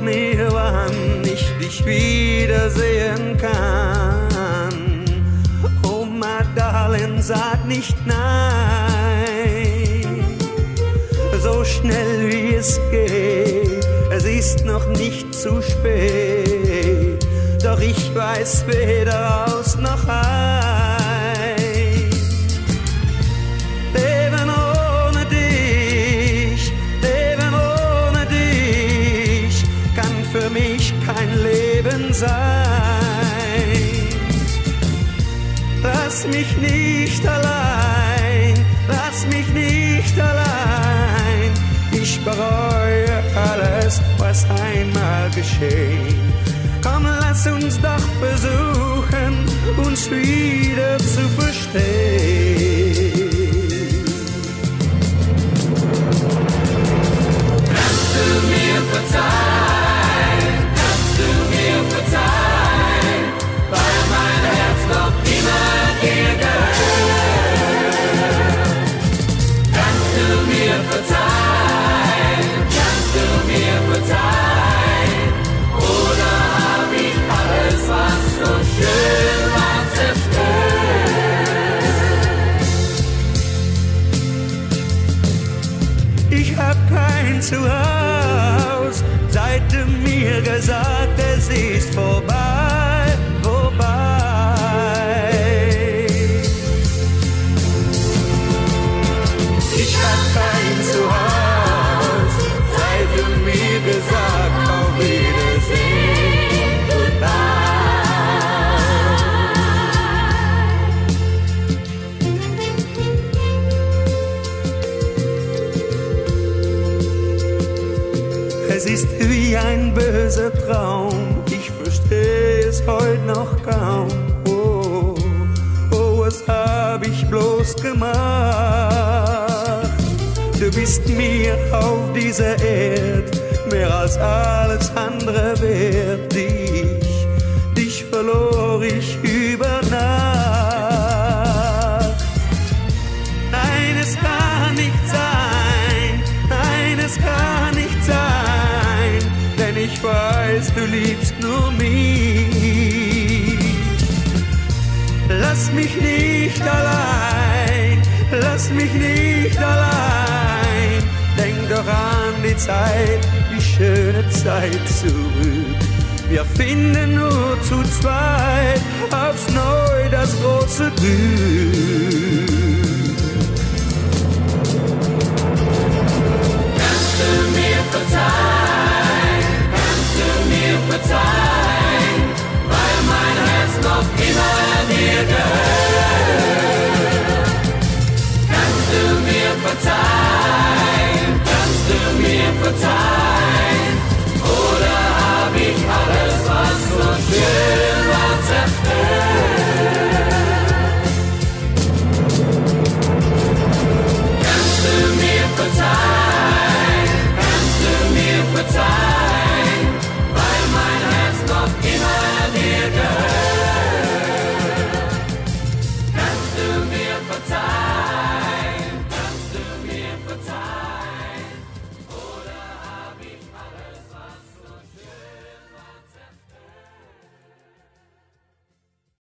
mir, wann ich dich wiedersehen kann. Oh, Magdalen, sag nicht nein. So schnell wie es geht, es ist noch nicht zu spät. Doch ich weiß weder aus noch ein. Kein Leben sein. Lass mich nicht allein, lass mich nicht allein. Ich bereue alles, was einmal geschehen. Komm, lass uns doch versuchen, uns wieder zu verstehen. Ich hab kein Zuhause, seit du mir gesagt, es ist vorbei, ist wie ein böser Traum, ich verstehe es heute noch kaum. Oh, oh, was hab ich bloß gemacht? Du bist mir auf dieser Erde mehr als alles andere wert. Dich, dich verlor ich über du liebst nur mich. Lass mich nicht allein, lass mich nicht allein, denk doch an die Zeit, die schöne Zeit zurück. Wir finden nur zu zweit aufs Neu das große Glück.